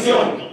bendición.